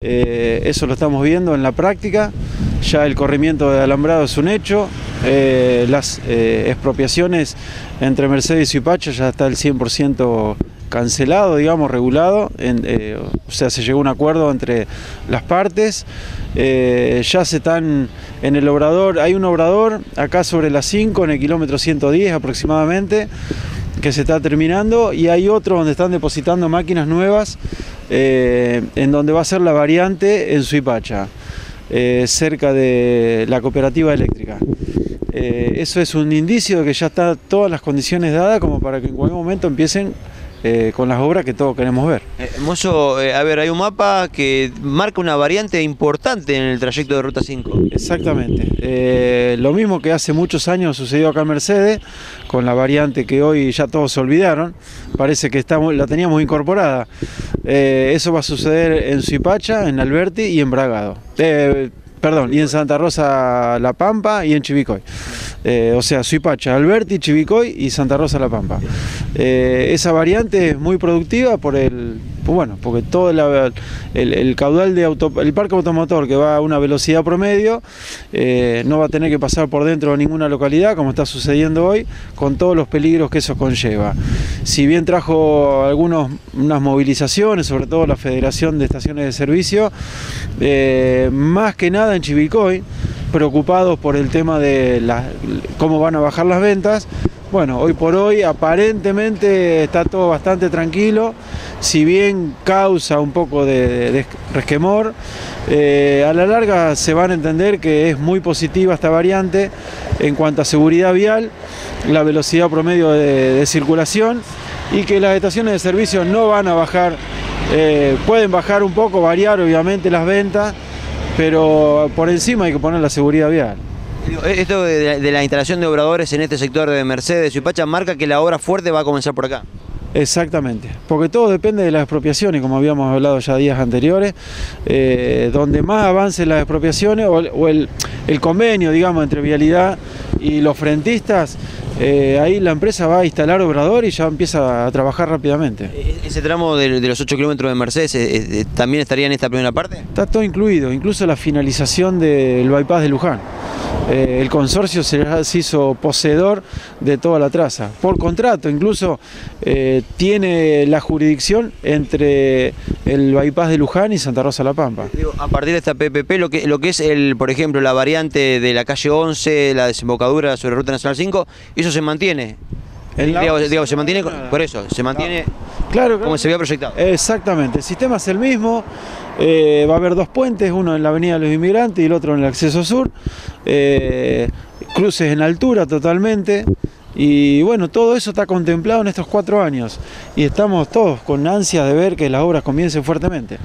Eh, eso lo estamos viendo en la práctica, ya el corrimiento de alambrado es un hecho, eh, las eh, expropiaciones entre Mercedes y Pacha ya está el 100% cancelado, digamos, regulado, o sea, se llegó a un acuerdo entre las partes, ya se están en el obrador, hay un obrador acá sobre las 5, en el kilómetro 110 aproximadamente, que se está terminando y hay otro donde están depositando máquinas nuevas eh, en donde va a ser la variante en Suipacha, eh, cerca de la cooperativa eléctrica. Eh, eso es un indicio de que ya están todas las condiciones dadas como para que en cualquier momento empiecen eh, con las obras que todos queremos ver. Eh, Mozo, eh, a ver, hay un mapa que marca una variante importante en el trayecto de Ruta 5. Exactamente. lo mismo que hace muchos años sucedió acá en Mercedes, con la variante que hoy ya todos se olvidaron, parece que estamos, la teníamos incorporada. eso va a suceder en Suipacha, en Alberti y en Bragado. perdón, y en Santa Rosa La Pampa y en Chivicoy. Eh, o sea, Suipacha, Alberti, Chivicoy y Santa Rosa La Pampa. Eh, esa variante es muy productiva por el, bueno, porque todo el, caudal de auto, el parque automotor que va a una velocidad promedio eh, no va a tener que pasar por dentro de ninguna localidad, como está sucediendo hoy, con todos los peligros que eso conlleva. Si bien trajo algunas unas movilizaciones, sobre todo la Federación de Estaciones de Servicio, más que nada en Chivicoy, preocupados por el tema de cómo van a bajar las ventas. Bueno, hoy por hoy aparentemente está todo bastante tranquilo, si bien causa un poco de, resquemor, eh, a la larga se van a entender que es muy positiva esta variante en cuanto a seguridad vial, la velocidad promedio de, circulación y que las estaciones de servicio no van a bajar, eh, pueden bajar un poco, variar obviamente las ventas, pero por encima hay que poner la seguridad vial. Esto de la instalación de obradores en este sector de Mercedes y Pacha marca que la obra fuerte va a comenzar por acá. Exactamente, porque todo depende de las expropiaciones, como habíamos hablado ya días anteriores, eh, donde más avancen las expropiaciones o, el, convenio, digamos, entre Vialidad y los frentistas, eh, ahí la empresa va a instalar obrador y ya empieza a trabajar rápidamente. E-, ¿Ese tramo de, los 8 kilómetros de Mercedes eh, también estaría en esta primera parte? Está todo incluido, incluso la finalización del bypass de Luján. Eh, el consorcio se, hizo poseedor de toda la traza, por contrato, incluso eh, tiene la jurisdicción entre el bypass de Luján y Santa Rosa La Pampa. a partir de esta PPP, lo que, lo que es, el, por ejemplo, la variante de la calle 11, la desembocadura sobre Ruta Nacional 5, eso se mantiene. Digo, se mantiene, por eso, se mantiene claro, como se había proyectado. Exactamente, el sistema es el mismo, eh, va a haber dos puentes, uno en la avenida de los inmigrantes y el otro en el acceso sur, eh, cruces en altura totalmente, y bueno, todo eso está contemplado en estos cuatro años, y estamos todos con ansias de ver que las obras comiencen fuertemente.